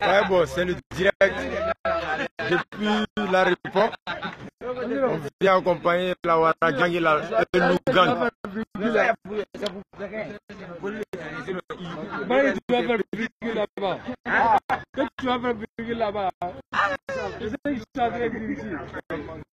Ouais, bon, c'est le direct depuis la réponse. On vient accompagner la Waragang et la Lougang. Marie, tu vas faire virgule là-bas. Que tu vas faire virgule là-bas Je sais que je suis en train de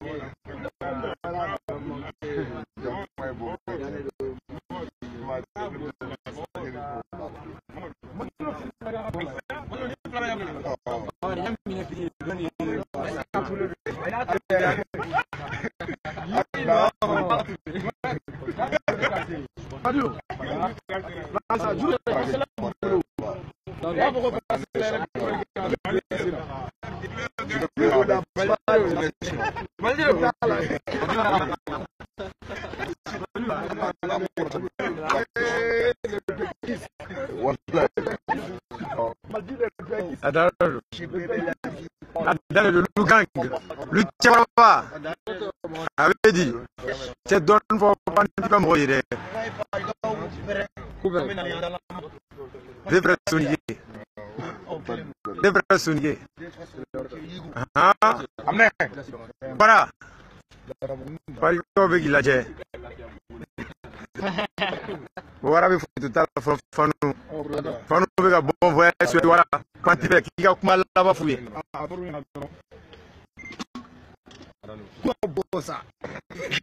le Tchaba, avait dit, c'est donne pour Haweji, c'est don for pantika moire. Devre सुनिए देवरा सुनिए हाँ हमने बड़ा परिको भी गिला जे wara bɛ foyi tɛ t'a la fɔlɔ fanu fanu bɛ ka bɔ voyage waara kan tɛ bɛ k'i ka kuma laban f'u ye.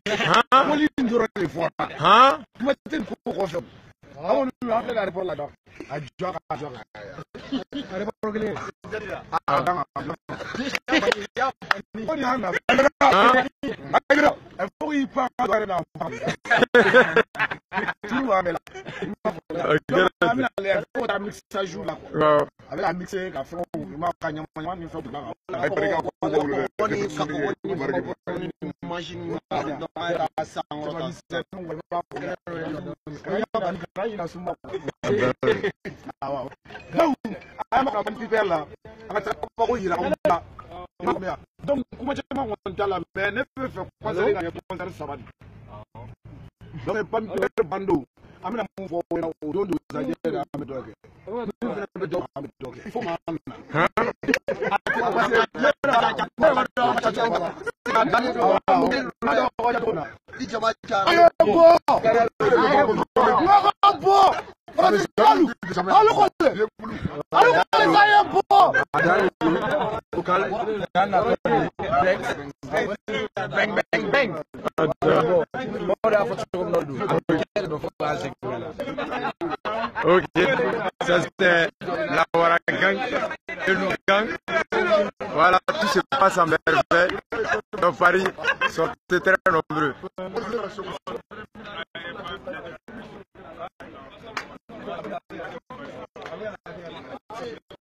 ها ها ولي ندور لي فورا ها ما تنكو خوفو هاو نعمل لي عارف والله ده اجوك اجوك عارف رجلي آه يا ودي هنا أنا أنا افوق يفا أنا تو عامل أنا عامل عليه فوق عامل ساجو لا a bɛ ka mixe ka fɛnw i m'a ka ɲamaɲama ni fɛn bila ka la an ka taa kabako yira anw la donc kuma caman kɔni t'a la mais ne bɛ fɛ concert ka kɛ concert saba de donc pan bando an bɛna mun fɔ o ɲɛna o don don zajɛ yɛrɛ an bɛ dɔ kɛ for. Okay. Ça, c'était voilà tout se passe en merveille dans Paris. Sont très nombreux